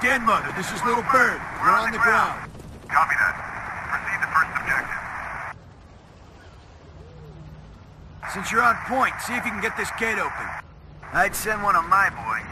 Mother, this is Little Bird. We're on the ground. Copy that. Proceed to first objective. Since you're on point, see if you can get this gate open. I'd send one of my boys,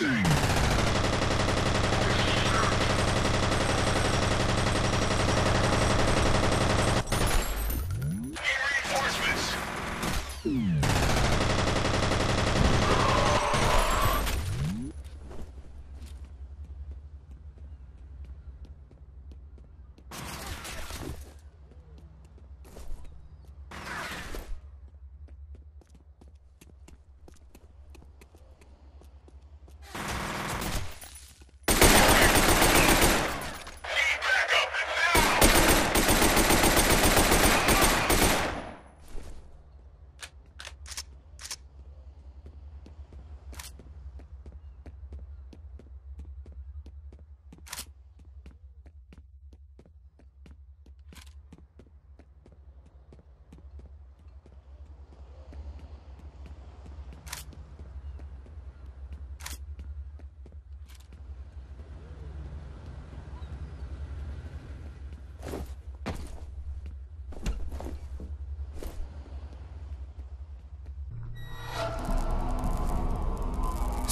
Thing.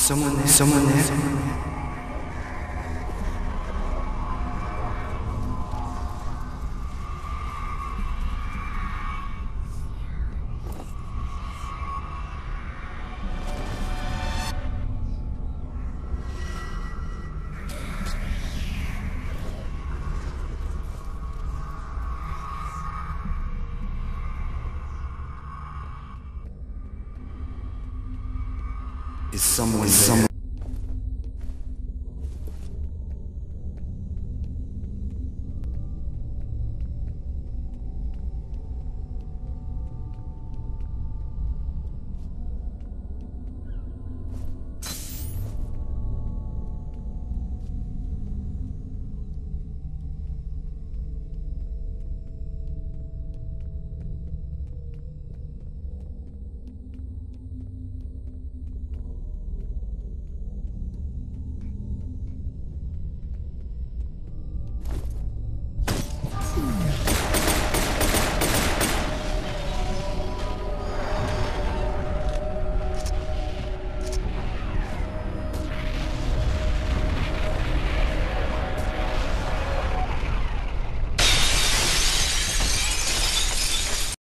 Someone there? Someone there? Is someone, is someone